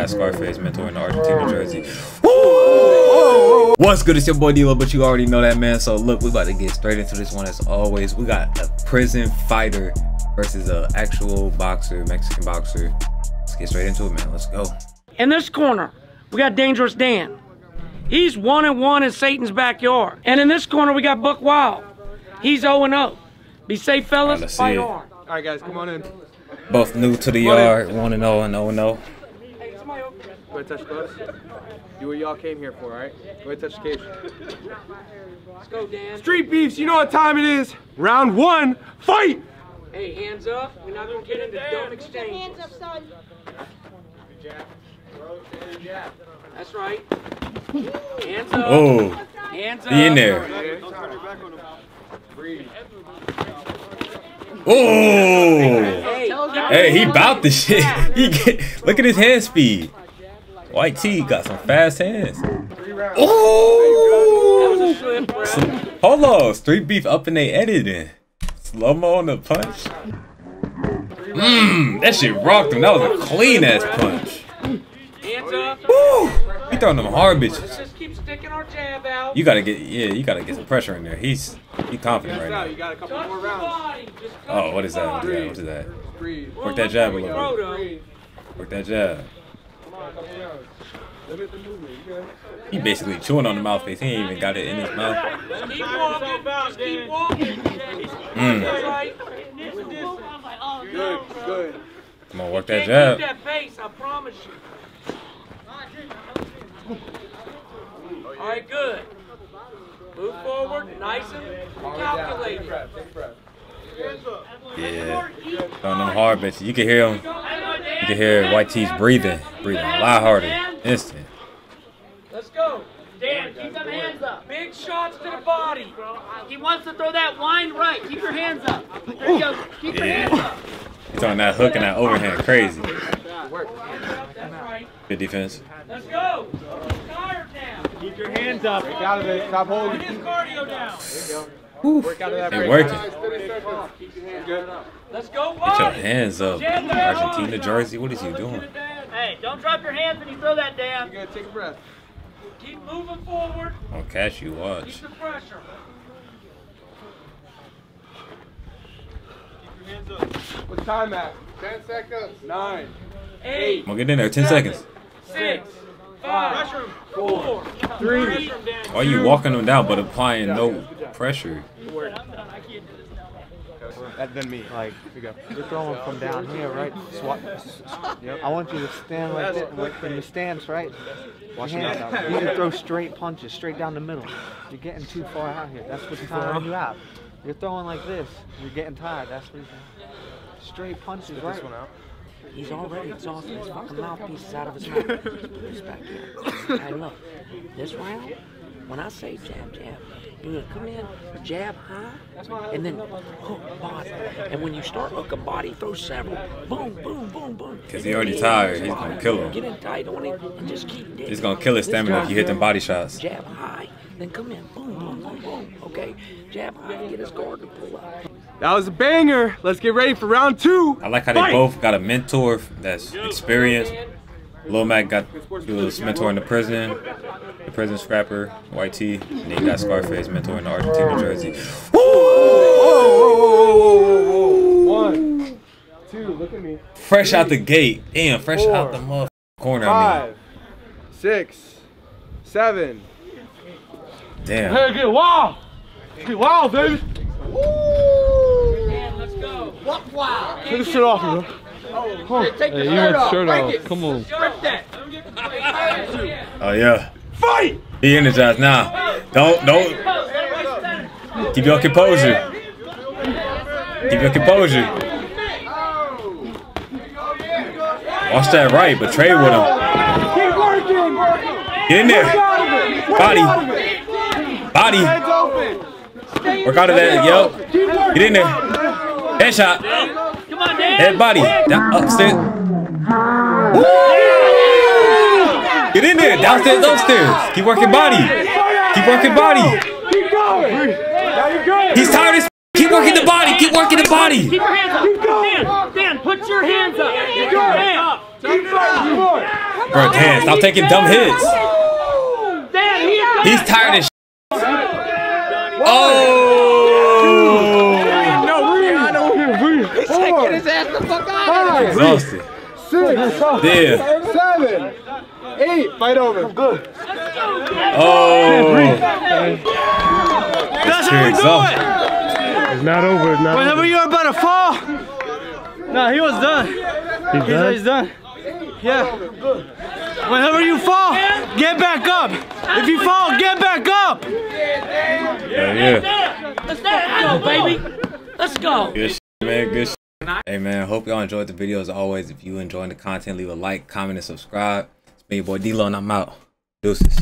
got Scarface mentor in the Argentina jersey. Woo! What's good? It's your boy D-Lo, but you already know that, man. So look, we about to get straight into this one as always. We got a prison fighter versus an actual boxer, Mexican boxer. Let's get straight into it, man. Let's go. In this corner, we got Dangerous Dan. He's one and one in Satan's backyard. And in this corner, we got Buck Wild. He's 0 and 0. Be safe, fellas. let's Fight see it. hard. All right, guys, come on in. Both new to the Come on in. yard, 1 and 0 and 0 and 0. Ahead, touch the gloves. Do what y'all came here for, all right? Go ahead, touch the cage. Let's go, Dan. Streetbeefs, you know what time it is. Round one, fight! Hey, hands up. We're not going to get into dumb exchange. Hands up, son. That's right. Hands up. Oh, Hands up. he in there. Oh! Hey, Hey, he bout the shit. He get, look at his hand speed. Oh, White T got some fast hands. Oh! that was a slip, Brett. Hold on, street beef up in they editing. Slow mo on the punch. Mmm, that shit rocked him. That was a clean ass punch. Woo! He throwing them hard bitches. Just keep sticking our jab out. You gotta get, yeah, you gotta get some pressure in there. He's, he confident right Now, now. you got a couple Touch more the rounds. body. Just oh, touch Oh, what is that? What is that? What is that? Work that jab a little bit. Work that jab. He basically chewing on the mouthpiece. He ain't even got it in his mouth. Keep walking. Just keep walking. Mm. Good, good. Come on, work that jab. that pace, I promise you. All right, good. Move forward, nice and calculated. Breath, take a breath. Yeah. Throwing them hard bitches. You can hear him. You can hear White T's breathing. Breathing a lot harder. Instant. Let's go. Dan, keep them hands up. Big shots to the body. He wants to throw that wind right. Keep your hands up. There you go. Keep your hands up. He's throwing that hook and that overhand. Crazy. That's. Good defense. Let's go. Tired now. Keep your hands up. Break out of it. Stop Put holding. his cardio down. Work out of that Ain't break. working. Keep your hands good. Let's go Get your hands up. Argentina jersey. What is you doing? Hey, don't drop your hands when you throw that, Dan. Good, take a breath. Keep moving forward. On catch you. Watch. Keep Watch. the pressure. What's time at? 10 seconds. 9. Eight, Come on, get in there. 10 seconds. six, five, four, Three. Why are you walking them down but applying no pressure? That than me. Like you're throwing from down here, right? Swat. I want you to stand like this like in the stance, right? Watch your hands out. You can throw straight punches straight down the middle. You're getting too far out here. That's what's tiring you out. You're throwing like this. You're getting tired. That's what. Straight punches, right? This one out. He's already exhausted. His fucking mouthpiece is out of his mouth. Put this back in. Hey, look, this round, when I say jab, jab, you're gonna come in, jab high, and then hook body. And when you start hooking body, throw several. Boom, boom, boom, boom. 'Cause he already tired. He's gonna kill him. Get in tight on it and just keep. He's gonna kill his stamina if you hit them body shots. Jab high, then come in. Boom, boom, boom, boom. Okay? Jab high, get his guard to pull up. That was a banger. Let's get ready for round two. I like how they Fight. both got a mentor that's experienced. Lil Mac got his mentor in the prison, the prison scrapper, YT, T, and then you got Scarface mentor in the Argentina jersey. One, two, look at me. Fresh out the gate. Damn, fresh out the mother corner. I mean, Five, six, seven. Damn. Hey, get wild. Get wild, baby. Dan, let's go. Take the shit off, bro. Take the shirt off. Break it. Come on. Rip that. Oh yeah. Fight! He energized now. Don't don't keep your composure. Keep your composure. Watch that right, but trade with him. Keep working! Get in there. Body. Body. Work out of that, yo. Get in there. Headshot. Come on, Dan. Head body. Down, upstairs. Woo! Get in there. Downstairs, upstairs. Keep working body. Keep working body. Keep going! Now you're good! He's tired as Keep working the body. Keep working the body. Keep your hands up. Dan, Dan, put your hands up. Keep your hands up. Keep fighting! Bro, Dan, stop taking dumb hits. Dan, He's tired of. Get his ass the fuck out of Exhausted. Yeah. Seven. Eight. Fight over. Oh. That's how we do it. It's not over. It's not Whenever over. you're about to fall. Nah, he was done. He's He's, done? he's done. Yeah. Whenever you fall, get back up. If you fall, get back up. Yeah, yeah. Let's go, baby. Let's go. Good shit, man. Good shit. Hey, man. Hope y'all enjoyed the video. As always, if you enjoying the content, leave a like, comment, and subscribe. It's me, your boy D-Lo, and I'm out. Deuces.